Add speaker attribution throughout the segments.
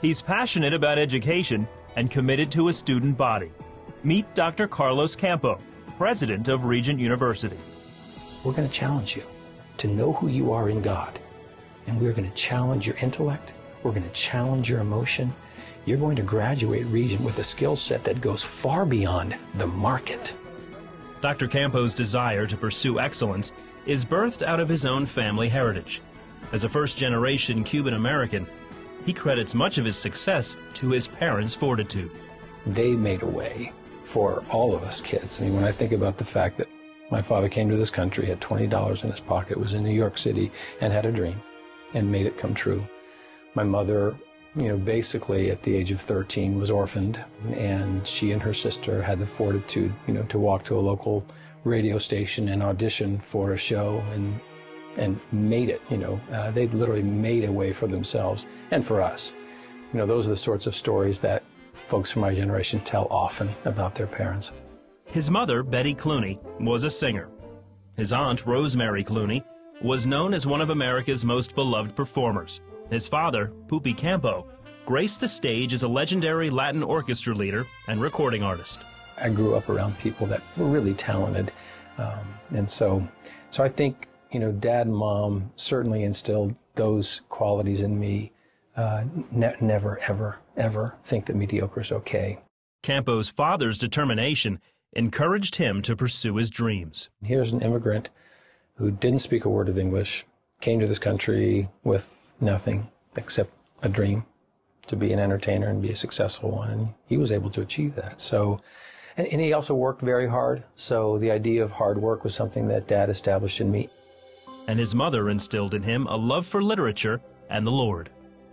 Speaker 1: He's passionate about education and committed to a student body. Meet Dr. Carlos Campo, president of Regent University.
Speaker 2: We're going to challenge you to know who you are in God. And we're going to challenge your intellect. We're going to challenge your emotion. You're going to graduate Regent with a skill set that goes far beyond the market.
Speaker 1: Dr. Campo's desire to pursue excellence is birthed out of his own family heritage. As a first generation Cuban American, he credits much of his success to his parents' fortitude.
Speaker 2: They made a way for all of us kids. I mean, when I think about the fact that my father came to this country, had $20 in his pocket, was in New York City, and had a dream and made it come true. My mother, you know, basically at the age of 13 was orphaned, and she and her sister had the fortitude, you know, to walk to a local radio station and audition for a show and and made it. You know, uh, they literally made a way for themselves and for us. You know, those are the sorts of stories that folks from my generation tell often about their parents.
Speaker 1: His mother, Betty Clooney, was a singer. His aunt, Rosemary Clooney, was known as one of America's most beloved performers. His father, Pupi Campo, graced the stage as a legendary Latin orchestra leader and recording artist.
Speaker 2: I grew up around people that were really talented, um, and so, so I think you know, dad and mom certainly instilled those qualities in me. Uh, ne- never, ever, ever think that mediocre is okay.
Speaker 1: Campo's father's determination encouraged him to pursue his dreams.
Speaker 2: Here's an immigrant who didn't speak a word of English, came to this country with nothing except a dream to be an entertainer and be a successful one, and he was able to achieve that. So, and, and he also worked very hard. So the idea of hard work was something that Dad established in me
Speaker 1: and his mother instilled in him a love for literature and the Lord.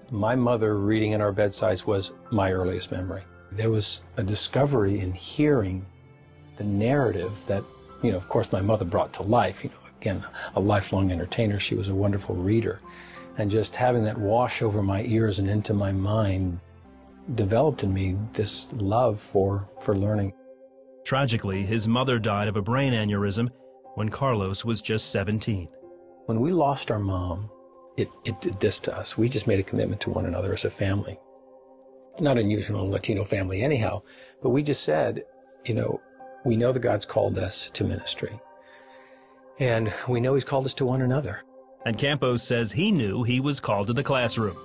Speaker 2: My mother reading at our bedsides was my earliest memory. There was a discovery in hearing the narrative that, you know, of course, my mother brought to life. You know, again, a lifelong entertainer, she was a wonderful reader. And just having that wash over my ears and into my mind developed in me this love for, for learning.
Speaker 1: Tragically, his mother died of a brain aneurysm when Carlos was just 17.
Speaker 2: When we lost our mom, it, it did this to us. We just made a commitment to one another as a family. Not unusual in a Latino family anyhow, but we just said, you know, we know that God's called us to ministry. And we know he's called us to one another.
Speaker 1: And Campos says he knew he was called to the classroom.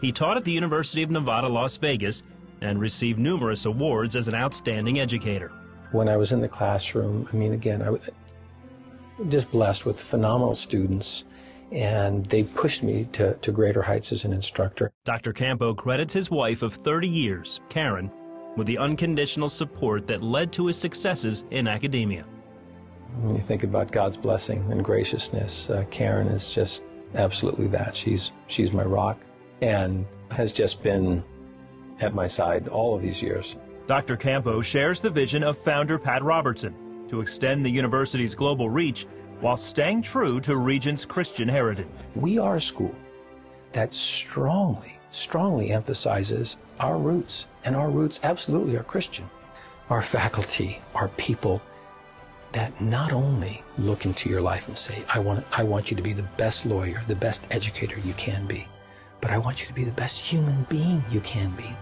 Speaker 1: He taught at the University of Nevada, Las Vegas, and received numerous awards as an outstanding educator.
Speaker 2: When I was in the classroom, I mean, again, I, just blessed with phenomenal students, and they pushed me to, to greater heights as an instructor.
Speaker 1: Dr. Campo credits his wife of 30 years, Karen, with the unconditional support that led to his successes in academia.
Speaker 2: When you think about God's blessing and graciousness, uh, Karen is just absolutely that. She's, she's my rock and has just been at my side all of these years.
Speaker 1: Dr. Campo shares the vision of founder Pat Robertson to extend the university's global reach while staying true to Regent's Christian heritage.
Speaker 2: We are a school that strongly, strongly emphasizes our roots, and our roots absolutely are Christian. Our faculty are people that not only look into your life and say, I want, I want you to be the best lawyer, the best educator you can be, but I want you to be the best human being you can be.